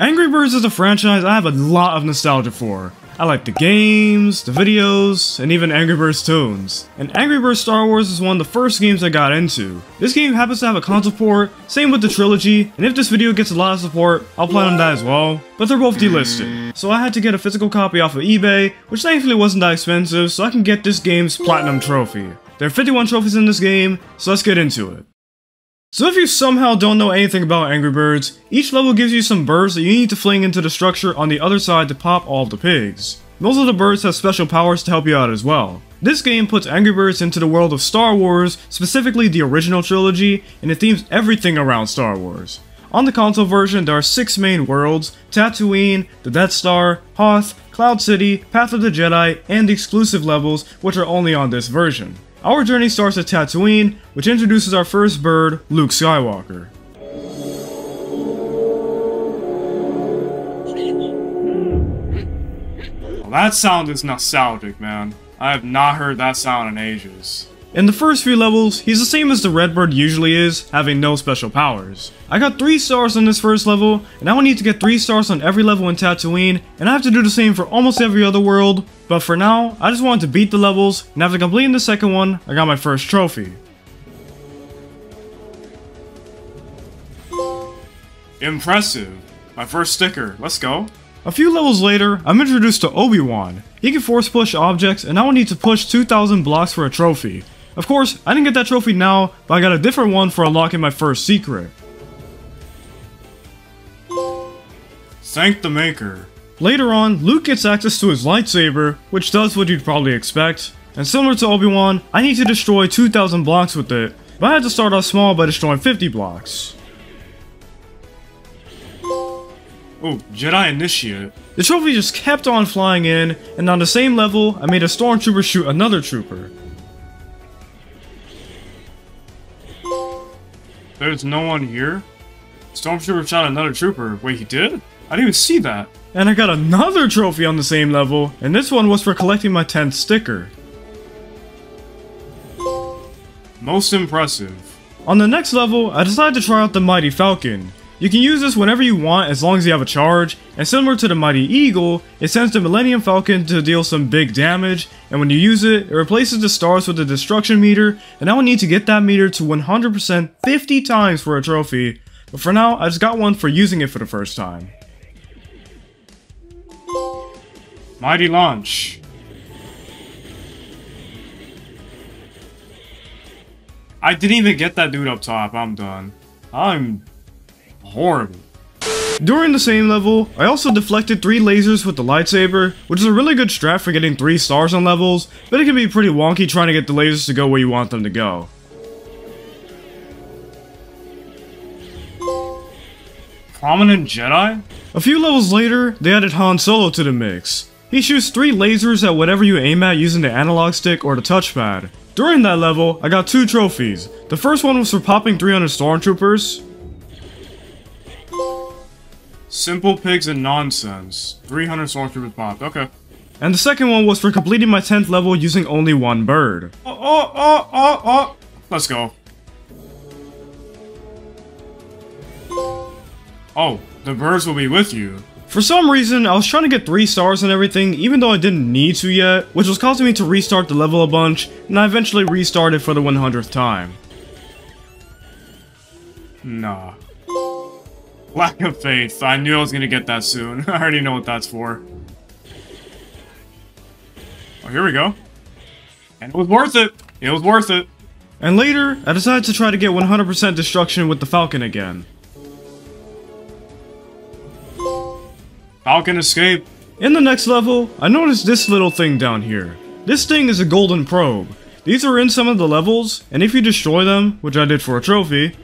Angry Birds is a franchise I have a lot of nostalgia for. I like the games, the videos, and even Angry Birds tunes. And Angry Birds Star Wars is one of the first games I got into. This game happens to have a console port, same with the trilogy, and if this video gets a lot of support, I'll plan on that as well, but they're both delisted. So I had to get a physical copy off of eBay, which thankfully wasn't that expensive, so I can get this game's Platinum Trophy. There are 51 trophies in this game, so let's get into it. So if you somehow don't know anything about Angry Birds, each level gives you some birds that you need to fling into the structure on the other side to pop all the pigs. Most of the birds have special powers to help you out as well. This game puts Angry Birds into the world of Star Wars, specifically the original trilogy, and it themes everything around Star Wars. On the console version, there are 6 main worlds, Tatooine, the Death Star, Hoth, Cloud City, Path of the Jedi, and the exclusive levels, which are only on this version. Our journey starts at Tatooine, which introduces our first bird, Luke Skywalker. Well, that sound is nostalgic, man. I have not heard that sound in ages. In the first few levels, he's the same as the Redbird usually is, having no special powers. I got 3 stars on this first level, and now I need to get 3 stars on every level in Tatooine, and I have to do the same for almost every other world, but for now, I just wanted to beat the levels, and after completing the second one, I got my first trophy. Impressive. My first sticker, let's go. A few levels later, I'm introduced to Obi-Wan. He can force push objects, and I will need to push 2000 blocks for a trophy. Of course, I didn't get that trophy now, but I got a different one for unlocking my first secret. Thank the Maker. Later on, Luke gets access to his lightsaber, which does what you'd probably expect. And similar to Obi-Wan, I need to destroy 2000 blocks with it, but I had to start off small by destroying 50 blocks. Oh, Jedi Initiate. The trophy just kept on flying in, and on the same level, I made a stormtrooper shoot another trooper. There's no one here? Stormtrooper shot another trooper. Wait, he did? I didn't even see that. And I got another trophy on the same level, and this one was for collecting my 10th sticker. Most impressive. On the next level, I decided to try out the Mighty Falcon. You can use this whenever you want as long as you have a charge, and similar to the Mighty Eagle, it sends the Millennium Falcon to deal some big damage, and when you use it, it replaces the stars with the destruction meter, and I will need to get that meter to 100% 50 times for a trophy, but for now, I just got one for using it for the first time. Mighty Launch. I didn't even get that dude up top, I'm done. I'm horrible. During the same level, I also deflected 3 lasers with the lightsaber, which is a really good strat for getting 3 stars on levels, but it can be pretty wonky trying to get the lasers to go where you want them to go. Prominent Jedi? A few levels later, they added Han Solo to the mix. He shoots 3 lasers at whatever you aim at using the analog stick or the touchpad. During that level, I got 2 trophies. The first one was for popping 300 stormtroopers, Simple pigs and nonsense. 300 stormtroopers popped. Okay. And the second one was for completing my 10th level using only one bird. Oh, oh, oh, oh, oh. Let's go. Oh, the birds will be with you. For some reason, I was trying to get 3 stars and everything, even though I didn't need to yet, which was causing me to restart the level a bunch, and I eventually restarted for the 100th time. Nah. Lack of faith. I knew I was gonna get that soon. I already know what that's for. Oh, here we go. And it was worth it. It was worth it. And later, I decided to try to get 100% destruction with the Falcon again. Falcon escape. In the next level, I noticed this little thing down here. This thing is a golden probe. These are in some of the levels, and if you destroy them, which I did for a trophy,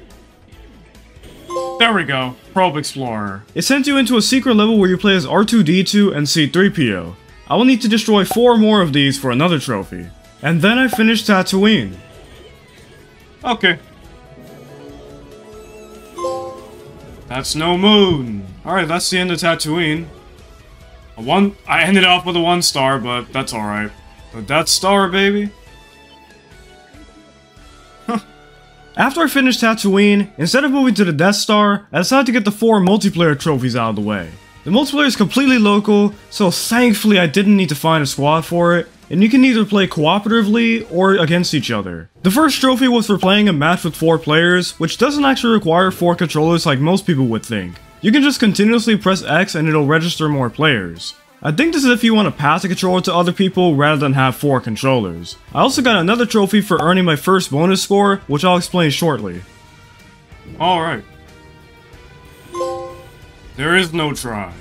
there we go, Probe Explorer. It sends you into a secret level where you play as R2-D2 and C-3PO. I will need to destroy 4 more of these for another trophy. And then I finish Tatooine. Okay. That's no moon. Alright, that's the end of Tatooine. A one- I ended up with a 1 star, but that's alright. But Death Star, baby. After I finished Tatooine, instead of moving to the Death Star, I decided to get the 4 multiplayer trophies out of the way. The multiplayer is completely local, so thankfully I didn't need to find a squad for it, and you can either play cooperatively or against each other. The first trophy was for playing a match with 4 players, which doesn't actually require 4 controllers like most people would think. You can just continuously press X and it'll register more players. I think this is if you want to pass the controller to other people rather than have 4 controllers. I also got another trophy for earning my first bonus score, which I'll explain shortly. Alright. There is no try.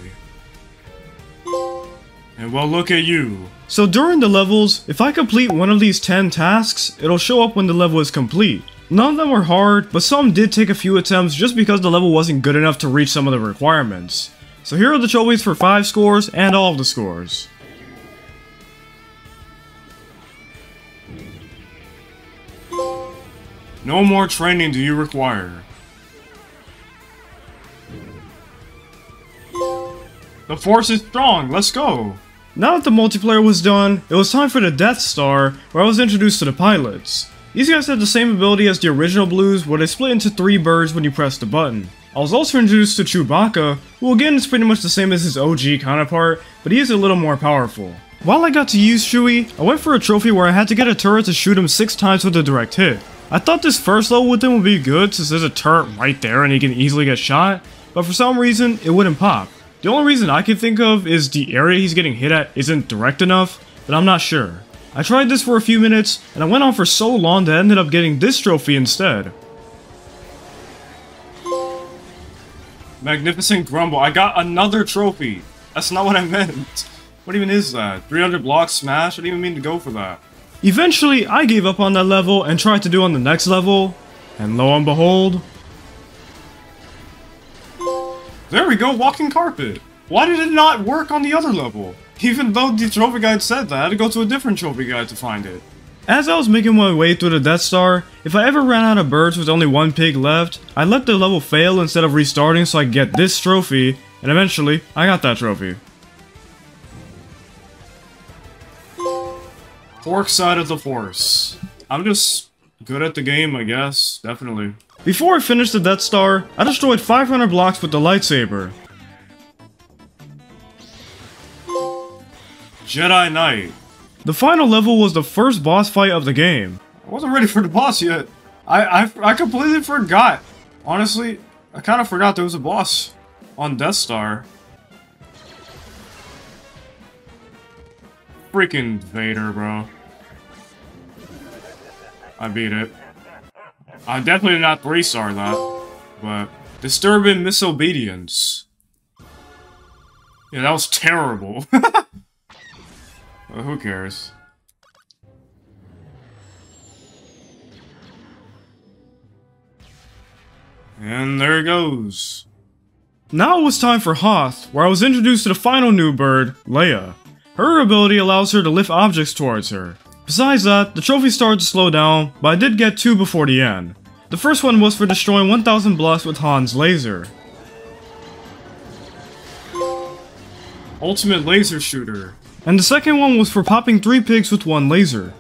And well look at you. So during the levels, if I complete one of these 10 tasks, it'll show up when the level is complete. None of them were hard, but some did take a few attempts just because the level wasn't good enough to reach some of the requirements. So here are the trophies for 5 scores and all of the scores. No more training do you require. The force is strong, let's go! Now that the multiplayer was done, it was time for the Death Star, where I was introduced to the pilots. These guys had the same ability as the original Blues, where they split into three birds when you press the button. I was also introduced to Chewbacca, who again is pretty much the same as his OG counterpart, but he is a little more powerful. While I got to use Chewie, I went for a trophy where I had to get a turret to shoot him 6 times with a direct hit. I thought this first level with him would be good since there's a turret right there and he can easily get shot, but for some reason, it wouldn't pop. The only reason I can think of is the area he's getting hit at isn't direct enough, but I'm not sure. I tried this for a few minutes, and I went on for so long that I ended up getting this trophy instead. Magnificent Grumble, I got another trophy! That's not what I meant. What even is that? 300 blocks smash? I didn't even mean to go for that. Eventually, I gave up on that level and tried to do on the next level, and lo and behold, there we go, walking carpet. Why did it not work on the other level? Even though the trophy guide said that, I had to go to a different trophy guide to find it. As I was making my way through the Death Star, if I ever ran out of birds with only one pig left, I let the level fail instead of restarting so I could get this trophy, and eventually, I got that trophy. Pork side of the force. I'm just good at the game, I guess. Definitely. Before I finished the Death Star, I destroyed 500 blocks with the lightsaber. Jedi Knight. The final level was the first boss fight of the game. I wasn't ready for the boss yet. I, I, I completely forgot. Honestly, I kind of forgot there was a boss on Death Star. Freaking Vader, bro. I beat it. I definitely not 3-star that, but... Disturbing Misobedience. Yeah, that was terrible. well, who cares? And there it goes. Now it was time for Hoth, where I was introduced to the final new bird, Leia. Her ability allows her to lift objects towards her. Besides that, the trophy started to slow down, but I did get two before the end. The first one was for destroying 1000 blocks with Han's laser. Ultimate Laser Shooter. And the second one was for popping 3 pigs with one laser.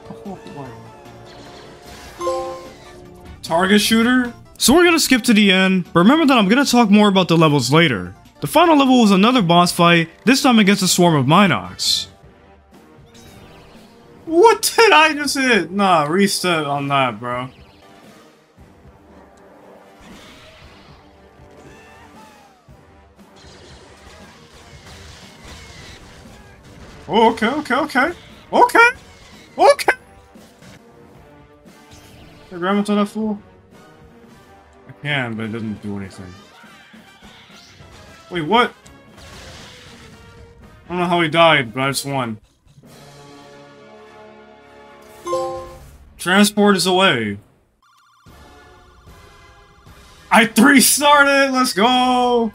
Target Shooter? So we're gonna skip to the end, but remember that I'm gonna talk more about the levels later. The final level was another boss fight, this time against a swarm of Mynocks. What did I just hit? Nah, reset on that, bro. Oh, okay, okay, okay. Okay! Okay! Can I grab onto that fool? I can, but it doesn't do anything. Wait, what? I don't know how he died, but I just won. Transport is away. I three-starred it! Let's go!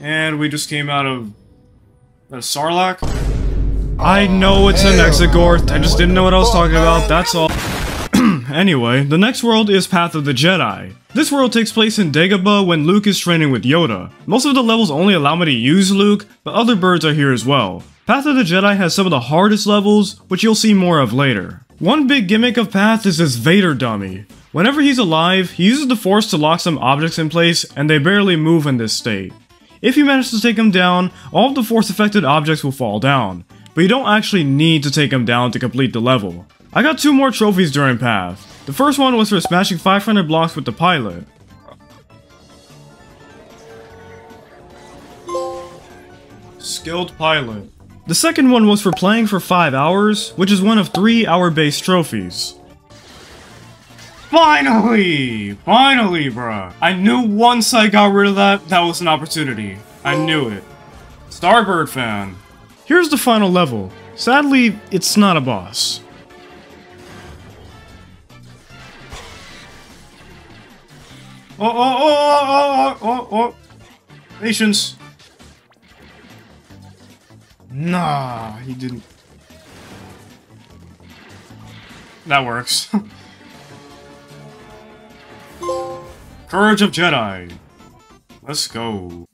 And we just came out of... A Sarlacc? I know it's an Exogorth, I just didn't know what I was talking about, that's all. anyway, the next world is Path of the Jedi. This world takes place in Dagobah when Luke is training with Yoda. Most of the levels only allow me to use Luke, but other birds are here as well. Path of the Jedi has some of the hardest levels, which you'll see more of later. One big gimmick of Path is this Vader dummy. Whenever he's alive, he uses the Force to lock some objects in place, and they barely move in this state. If you manage to take him down, all of the Force affected objects will fall down, but you don't actually need to take him down to complete the level. I got two more trophies during Path. The first one was for smashing 500 blocks with the pilot. Skilled Pilot. The second one was for playing for 5 hours, which is one of 3 hour-based trophies. Finally! Finally, bruh! I knew once I got rid of that, that was an opportunity. I knew it. Starbird fan. Here's the final level. Sadly, it's not a boss. Oh, oh, oh, oh, oh, oh, oh. oh, oh, oh. Patience. Nah, he didn't. That works. Courage of Jedi. Let's go.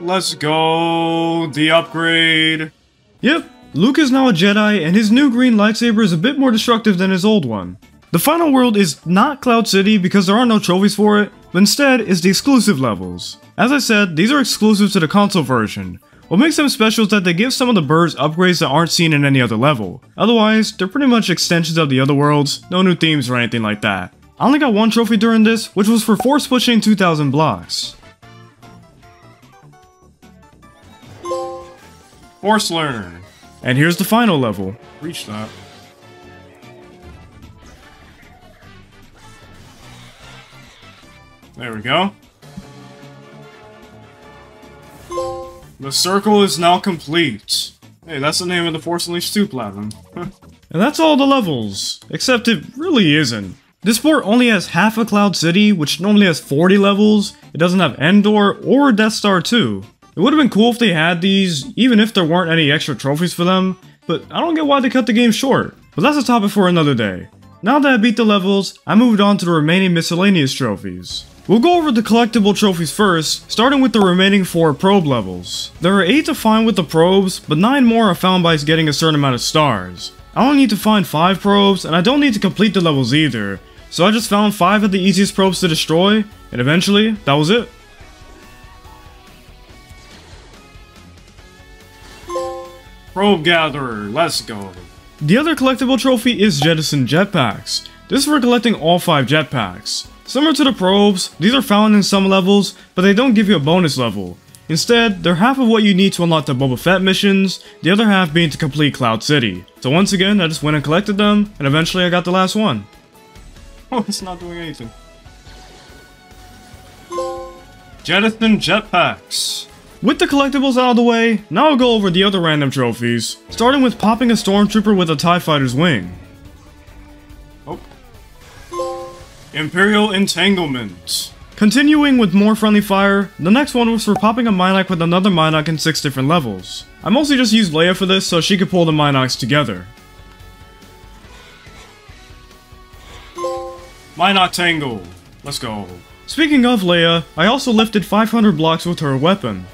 Let's go. The upgrade. Yep, Luke is now a Jedi, and his new green lightsaber is a bit more destructive than his old one. The final world is not Cloud City because there are no trophies for it, but instead is the exclusive levels. As I said, these are exclusive to the console version. What makes them special is that they give some of the birds upgrades that aren't seen in any other level. Otherwise, they're pretty much extensions of the other worlds, no new themes or anything like that. I only got one trophy during this, which was for force pushing 2000 blocks. Force Learn. And here's the final level. Reach that. There we go. The circle is now complete. Hey, that's the name of the Force Unleashed 2 Platinum. and that's all the levels. Except it really isn't. This port only has half a Cloud City, which normally has 40 levels. It doesn't have Endor or Death Star 2. It would have been cool if they had these, even if there weren't any extra trophies for them, but I don't get why they cut the game short. But that's a topic for another day. Now that I beat the levels, I moved on to the remaining miscellaneous trophies. We'll go over the collectible trophies first, starting with the remaining 4 probe levels. There are 8 to find with the probes, but 9 more are found by getting a certain amount of stars. I only need to find 5 probes, and I don't need to complete the levels either, so I just found 5 of the easiest probes to destroy, and eventually, that was it. Probe Gatherer, let's go. The other collectible trophy is Jettison Jetpacks. This is for collecting all 5 jetpacks. Similar to the probes, these are found in some levels, but they don't give you a bonus level. Instead, they're half of what you need to unlock the Boba Fett missions, the other half being to complete Cloud City. So once again, I just went and collected them, and eventually I got the last one. Oh, it's not doing anything. Jettison Jetpacks. With the collectibles out of the way, now I'll go over the other random trophies, starting with popping a stormtrooper with a TIE fighter's wing. Imperial Entanglement. Continuing with more friendly fire, the next one was for popping a Mynock with another Mynock in 6 different levels. I mostly just used Leia for this so she could pull the Mynocks together. Mynock Tangle. Let's go. Speaking of Leia, I also lifted 500 blocks with her weapon.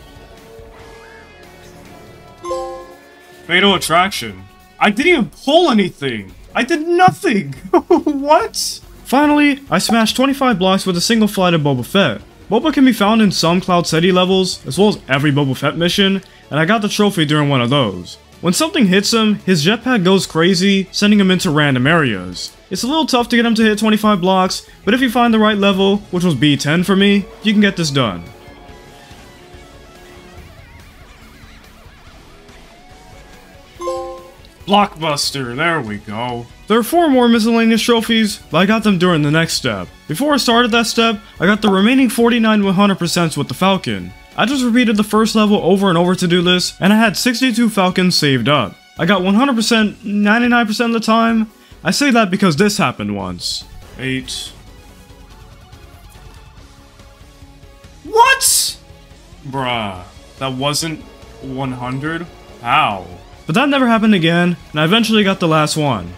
Fatal Attraction. I didn't even pull anything! I did nothing! what? Finally, I smashed 25 blocks with a single flight of Boba Fett. Boba can be found in some Cloud City levels, as well as every Boba Fett mission, and I got the trophy during one of those. When something hits him, his jetpack goes crazy, sending him into random areas. It's a little tough to get him to hit 25 blocks, but if you find the right level, which was B10 for me, you can get this done. Blockbuster, there we go. There are four more miscellaneous trophies, but I got them during the next step. Before I started that step, I got the remaining 49 100% with the Falcon. I just repeated the first level over and over to do this, and I had 62 Falcons saved up. I got 100% 99% of the time. I say that because this happened once. 8. What? Bruh, that wasn't 100? How? But that never happened again, and I eventually got the last one.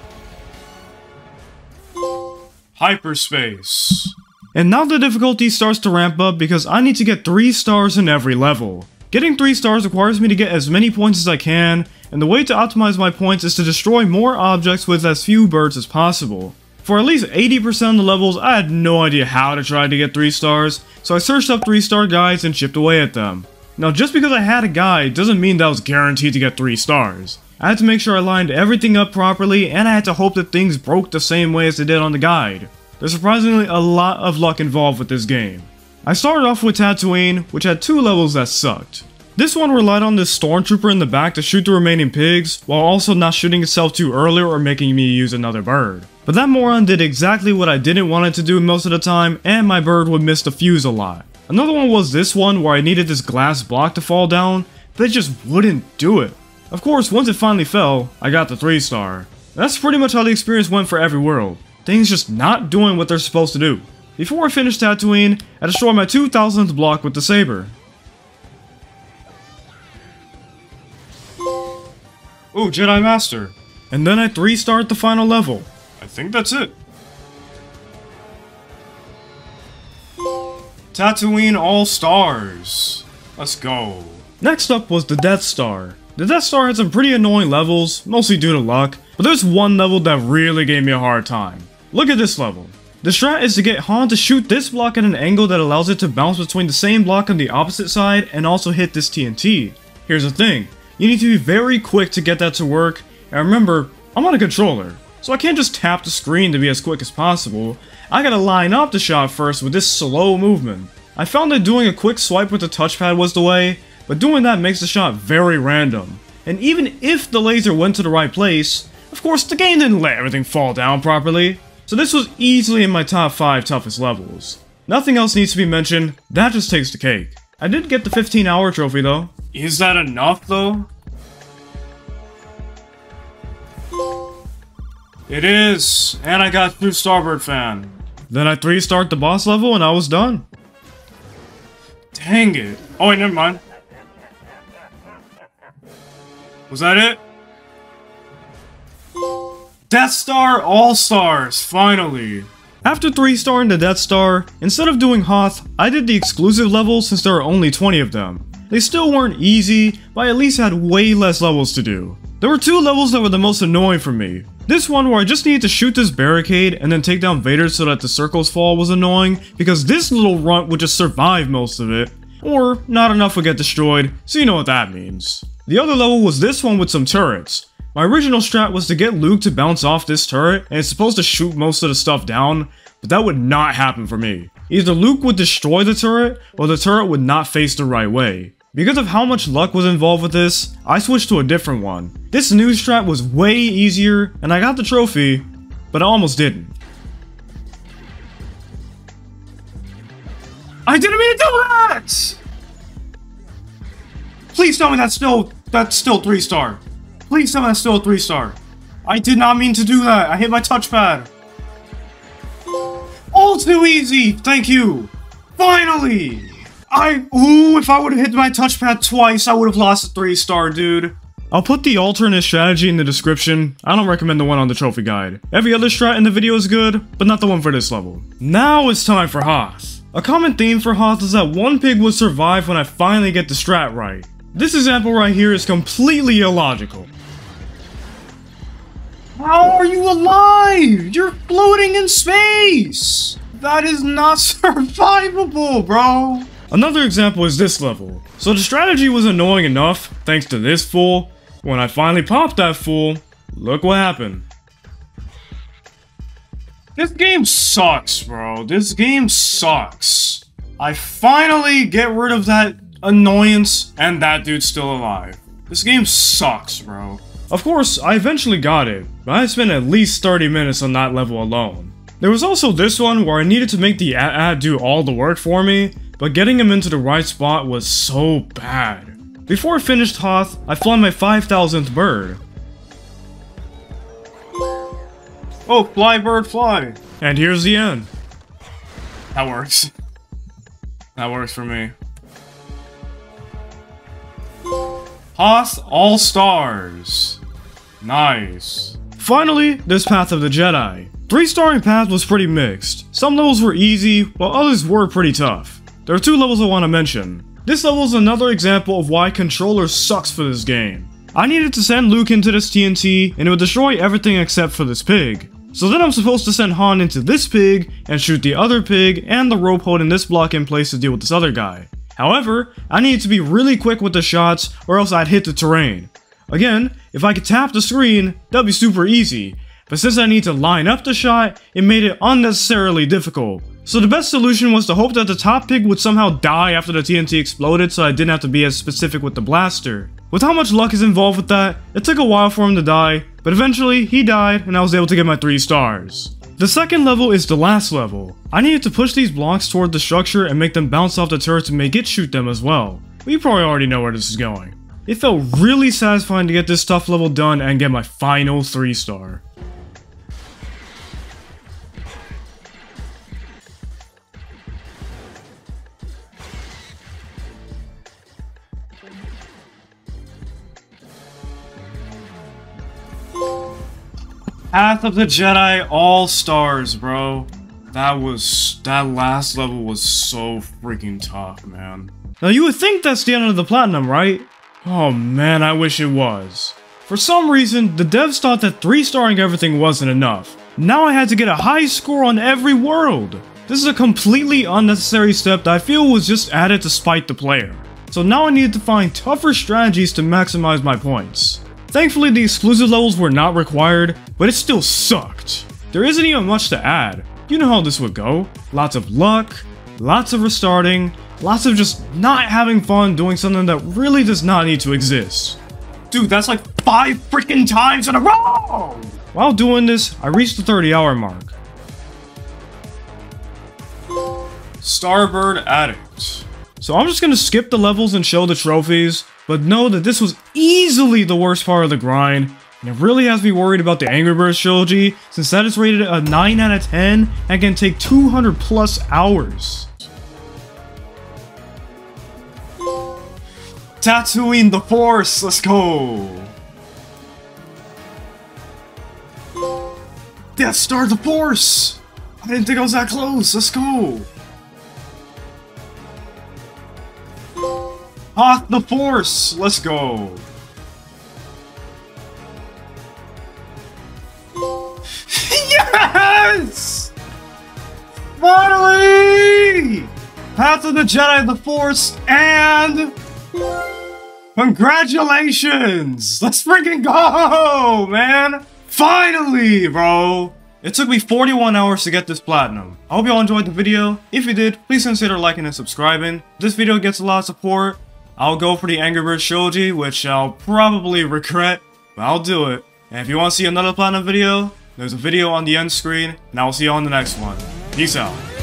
Hyperspace. And now the difficulty starts to ramp up because I need to get 3 stars in every level. Getting 3 stars requires me to get as many points as I can, and the way to optimize my points is to destroy more objects with as few birds as possible. For at least 80% of the levels, I had no idea how to try to get 3 stars, so I searched up 3 star guides and chipped away at them. Now just because I had a guide doesn't mean that I was guaranteed to get 3 stars. I had to make sure I lined everything up properly, and I had to hope that things broke the same way as they did on the guide. There's surprisingly a lot of luck involved with this game. I started off with Tatooine, which had two levels that sucked. This one relied on this stormtrooper in the back to shoot the remaining pigs, while also not shooting itself too early or making me use another bird. But that moron did exactly what I didn't want it to do most of the time, and my bird would miss the fuse a lot. Another one was this one where I needed this glass block to fall down, but it just wouldn't do it. Of course, once it finally fell, I got the 3 star. That's pretty much how the experience went for every world. Things just not doing what they're supposed to do. Before I finished Tatooine, I destroyed my 2000th block with the saber. Ooh, Jedi Master. And then I 3-starred the final level. I think that's it. Tatooine All Stars. Let's go. Next up was the Death Star. The Death Star had some pretty annoying levels, mostly due to luck, but there's one level that really gave me a hard time. Look at this level. The strat is to get Han to shoot this block at an angle that allows it to bounce between the same block on the opposite side and also hit this TNT. Here's the thing, you need to be very quick to get that to work, and remember, I'm on a controller, so I can't just tap the screen to be as quick as possible, I gotta line up the shot first with this slow movement. I found that doing a quick swipe with the touchpad was the way, but doing that makes the shot very random. And even if the laser went to the right place, of course the game didn't let everything fall down properly, so this was easily in my top 5 toughest levels. Nothing else needs to be mentioned, that just takes the cake. I did get the 15 hour trophy though. Is that enough though? It is, and I got through Starbird Fan. Then I 3-start the boss level and I was done. Dang it. Oh wait, never mind. Was that it? Death Star All-Stars, finally! After 3-starring the Death Star, instead of doing Hoth, I did the exclusive levels since there are only 20 of them. They still weren't easy, but I at least had way less levels to do. There were two levels that were the most annoying for me. This one where I just needed to shoot this barricade and then take down Vader so that the circles fall was annoying, because this little runt would just survive most of it. Or, not enough would get destroyed, so you know what that means. The other level was this one with some turrets. My original strat was to get Luke to bounce off this turret, and it's supposed to shoot most of the stuff down, but that would not happen for me. Either Luke would destroy the turret, or the turret would not face the right way. Because of how much luck was involved with this, I switched to a different one. This new strat was way easier, and I got the trophy, but I almost didn't. I didn't mean to do that! Please tell me that's still that's still three star. Please tell me that's still a three star. I did not mean to do that. I hit my touchpad. All too easy. Thank you. Finally. I ooh, if I would have hit my touchpad twice, I would have lost a three star, dude. I'll put the alternate strategy in the description. I don't recommend the one on the trophy guide. Every other strat in the video is good, but not the one for this level. Now it's time for Hoth. A common theme for Hoth is that one pig would survive when I finally get the strat right. This example right here is completely illogical. How are you alive? You're floating in space! That is not survivable, bro! Another example is this level. So the strategy was annoying enough, thanks to this fool. When I finally popped that fool, look what happened. This game sucks, bro. This game sucks. I finally get rid of that annoyance, and that dude's still alive. This game sucks, bro. Of course, I eventually got it, but I spent at least 30 minutes on that level alone. There was also this one where I needed to make the AT-AT do all the work for me, but getting him into the right spot was so bad. Before I finished Hoth, I fly my 5000th bird. Oh, fly bird fly! And here's the end. That works. That works for me. Hoth All Stars. Nice. Finally, this Path of the Jedi. Three starring path was pretty mixed. Some levels were easy, while others were pretty tough. There are two levels I want to mention. This level is another example of why controller sucks for this game. I needed to send Luke into this TNT and it would destroy everything except for this pig. So then I'm supposed to send Han into this pig and shoot the other pig and the rope holding this block in place to deal with this other guy. However, I needed to be really quick with the shots or else I'd hit the terrain. Again, if I could tap the screen, that'd be super easy, but since I need to line up the shot, it made it unnecessarily difficult. So the best solution was to hope that the top pig would somehow die after the TNT exploded so I didn't have to be as specific with the blaster. With how much luck is involved with that, it took a while for him to die, but eventually he died and I was able to get my 3 stars. The second level is the last level. I needed to push these blocks toward the structure and make them bounce off the turret to make it shoot them as well. We probably already know where this is going. It felt really satisfying to get this tough level done and get my final 3 star. Path of the Jedi All Stars, bro. That was, that last level was so freaking tough, man. Now you would think that's the end of the Platinum, right? Oh man, I wish it was. For some reason, the devs thought that 3-starring everything wasn't enough. Now I had to get a high score on every world. This is a completely unnecessary step that I feel was just added to spite the player. So now I needed to find tougher strategies to maximize my points. Thankfully, the exclusive levels were not required, but it still sucked. There isn't even much to add. You know how this would go. Lots of luck, lots of restarting, lots of just not having fun doing something that really does not need to exist. Dude, that's like five freaking times in a row! While doing this, I reached the 30 hour mark. Starbird Addict. So I'm just gonna skip the levels and show the trophies, but know that this was easily the worst part of the grind, and it really has me worried about the Angry Birds trilogy, since that is rated a 9 out of 10 and can take 200 plus hours. Tatooine the Force, let's go! Death Star the Force! I didn't think I was that close, let's go! Hoth the Force! Let's go! yes! Finally! Path of the Jedi, the Force, and... Congratulations! Let's freaking go, man! Finally, bro! It took me 41 hours to get this platinum. I hope y'all enjoyed the video. If you did, please consider liking and subscribing. This video gets a lot of support, I'll go for the Angry Birds Trilogy, which I'll probably regret, but I'll do it. And if you want to see another Platinum video, there's a video on the end screen, and I'll see you on the next one. Peace out.